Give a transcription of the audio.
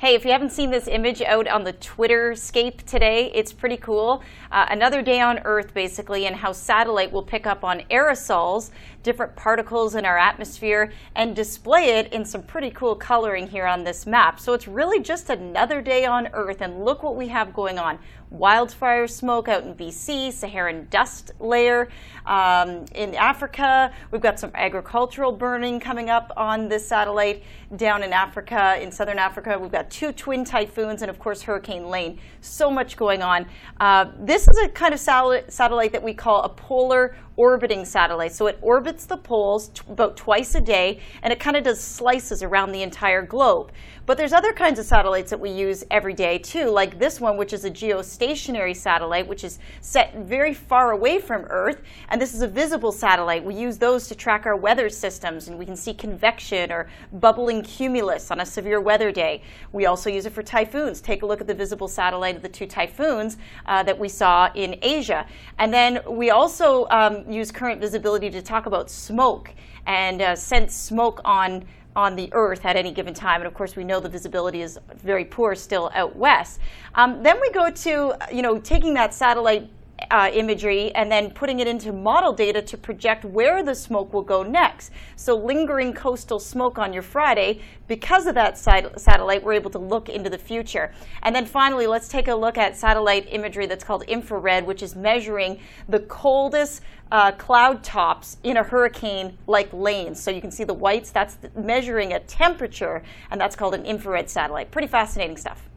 Hey, if you haven't seen this image out on the Twitter scape today, it's pretty cool. Uh, another day on Earth, basically, and how satellite will pick up on aerosols, different particles in our atmosphere, and display it in some pretty cool coloring here on this map. So it's really just another day on Earth, and look what we have going on. Wildfire smoke out in BC, Saharan dust layer um, in Africa. We've got some agricultural burning coming up on this satellite down in Africa, in southern Africa. We've got two twin typhoons and, of course, Hurricane Lane. So much going on. Uh, this is a kind of satellite that we call a polar orbiting satellite. So it orbits the poles t- about twice a day, and it kind of does slices around the entire globe. But there's other kinds of satellites that we use every day too, like this one, which is a geostationary satellite, which is set very far away from Earth. And this is a visible satellite. We use those to track our weather systems, and we can see convection or bubbling cumulus on a severe weather day. We also use it for typhoons. Take a look at the visible satellite of the two typhoons uh, that we saw in Asia. And then we also um, use current visibility to talk about smoke and uh, sense smoke on on the Earth at any given time. And of course, we know the visibility is very poor still out west. Um, then we go to, you know, taking that satellite uh, imagery and then putting it into model data to project where the smoke will go next. So lingering coastal smoke on your Friday, because of that satellite, we're able to look into the future. And then finally, let's take a look at satellite imagery that's called infrared, which is measuring the coldest uh, cloud tops in a hurricane like Lane. So you can see the whites, that's measuring a temperature, and that's called an infrared satellite. Pretty fascinating stuff.